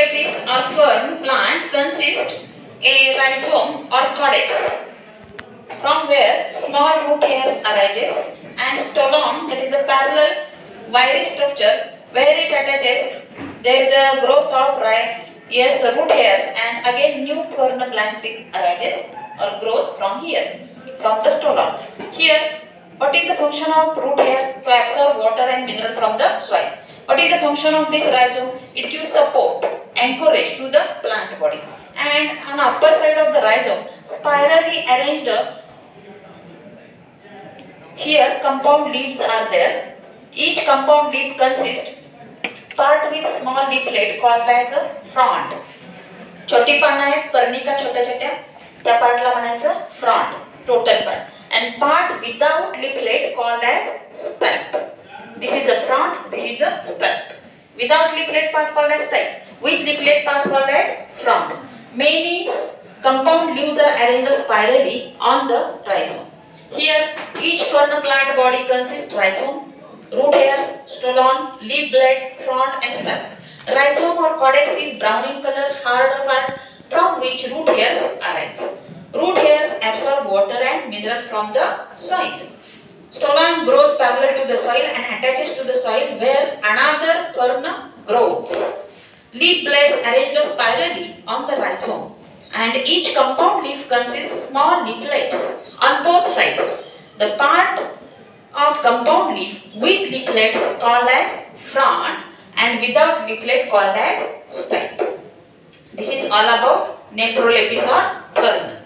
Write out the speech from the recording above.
Nephrolepis or fern plant consists a rhizome or caudex from where small root hairs arises and stolon that is the parallel wiry structure where it attaches there is a growth of yes root hairs and again new fern plant arises or grows from here from the stolon. Here what is the function of root hair to absorb water and mineral from the soil? What is the function of this rhizome? It gives support anchorage to the plant body and on upper side of the rhizome spirally arranged here compound leaves are there. Each compound leaf consists part with small leaflet called as a frond. छोटी पानं आहेत पर्णिका छोट्या छोट्या त्या पार्टला म्हणायचं front total part and part without leaflet called as step this is a front this is a step without leaflet part called as step with leaflet part called as frond. Many's compound leaves are arranged spirally on the rhizome. Here, each fern plant body consists rhizome, root hairs, stolon, leaf blade, frond and stalk. Rhizome or cortex is brown in color, hard part from which root hairs arise. Root hairs absorb water and mineral from the soil. Stolon grows parallel to the soil and attaches to the soil where another fern grows. Leaf blades arranged spirally on the rhizome and each compound leaf consists small leaflets on both sides. The part of compound leaf with leaflets called as frond and without leaflet called as stipe. This is all about Nephrolepis or fern.